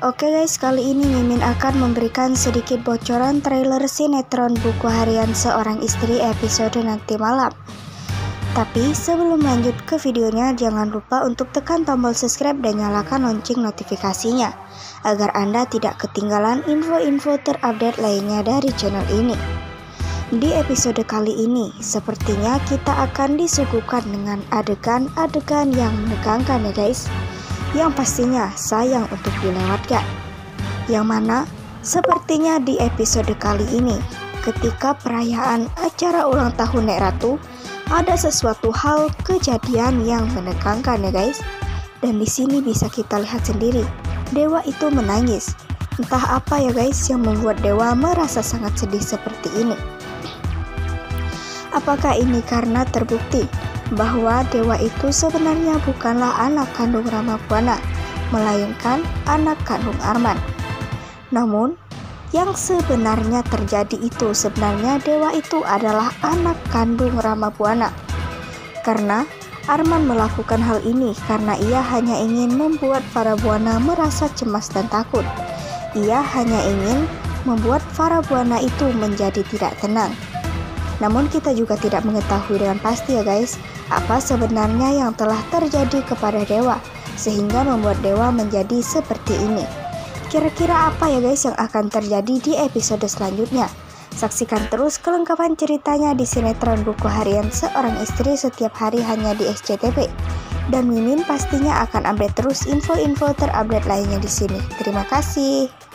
Oke guys, kali ini Mimin akan memberikan sedikit bocoran trailer sinetron buku harian seorang istri episode nanti malam. Tapi sebelum lanjut ke videonya, jangan lupa untuk tekan tombol subscribe dan nyalakan lonceng notifikasinya, agar Anda tidak ketinggalan info-info terupdate lainnya dari channel ini. Di episode kali ini, sepertinya kita akan disuguhkan dengan adegan-adegan yang menegangkan ya guys yang pastinya sayang untuk dilewatkan. Yang mana sepertinya di episode kali ini ketika perayaan acara ulang tahun Nek Ratu ada sesuatu hal kejadian yang menegangkan ya guys. Dan di sini bisa kita lihat sendiri, dewa itu menangis. Entah apa ya guys yang membuat dewa merasa sangat sedih seperti ini. Apakah ini karena terbukti bahwa dewa itu sebenarnya bukanlah anak kandung Rama Buana, melainkan anak kandung Arman. Namun, yang sebenarnya terjadi itu sebenarnya dewa itu adalah anak kandung Rama Buana. Karena Arman melakukan hal ini karena ia hanya ingin membuat para buana merasa cemas dan takut. Ia hanya ingin membuat para buana itu menjadi tidak tenang. Namun kita juga tidak mengetahui dengan pasti ya guys, apa sebenarnya yang telah terjadi kepada dewa sehingga membuat dewa menjadi seperti ini. Kira-kira apa ya guys yang akan terjadi di episode selanjutnya? Saksikan terus kelengkapan ceritanya di sinetron buku harian seorang istri setiap hari hanya di SCTV. Dan Mimin pastinya akan update terus info-info terupdate lainnya di sini. Terima kasih.